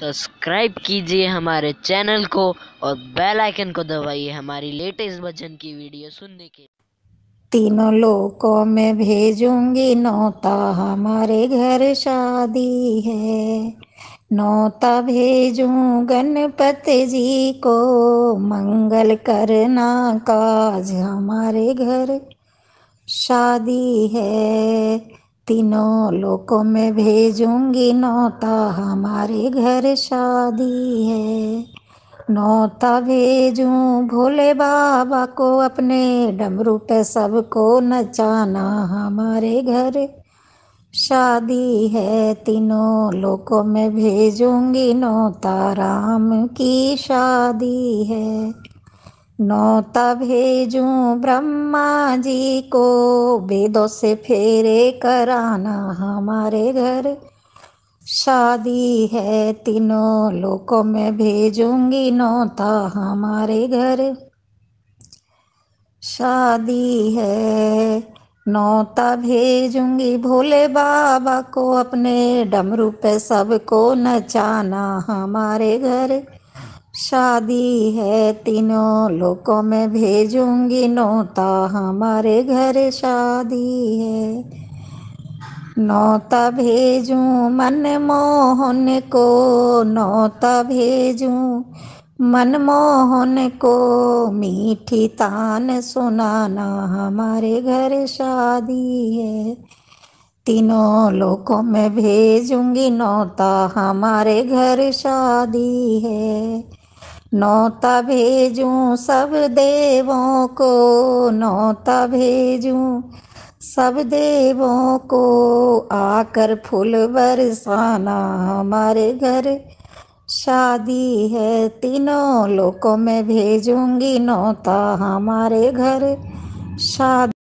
Subscribe कीजिए हमारे channel को और बेल आइकन को दबाइए हमारी लेटेस्ट भजन की वीडियो सुनने के तीनों लोकों में भेजूँगी नौता, हमारे घर शादी है। नौता भेजूं गणपति जी को, मंगल करना काज, हमारे घर शादी है। तीनों लोकों में भेजूँगी नौता। हमारे घर शादी है। नौता भेजूं भोले बाबा को अपने डमरू पे सबको नचाना। हमारे घर शादी है। तीनों लोकों में भेजूँगी नौता। राम की शादी है। नौता भेजूं ब्रह्मा जी को वेदों से फेरे कराना हमारे घर। शादी है तीनों लोकों में भेजूँगी नौता हमारे घर। शादी है नौता भेजूँगी, भोले बाबा को अपने डमरू पे सबको नचाना हमारे घर। शादी है तीनों लोगों में भेजूँगी नौता। हमारे घर शादी है। नौता भेजूं मन मोहन को, नौता भेजूं मनमोहन को। मीठी तान सुनाना हमारे घर शादी है। तीनों लोगों में भेजूँगी नौता। हमारे घर शादी है। नौता भेजूं सब देवों को, नौता भेजूं सब देवों को। आकर फूल बरसाना हमारे घर, शादी है तीनों लोकों में भेजूँगी नौता हमारे घर, शादी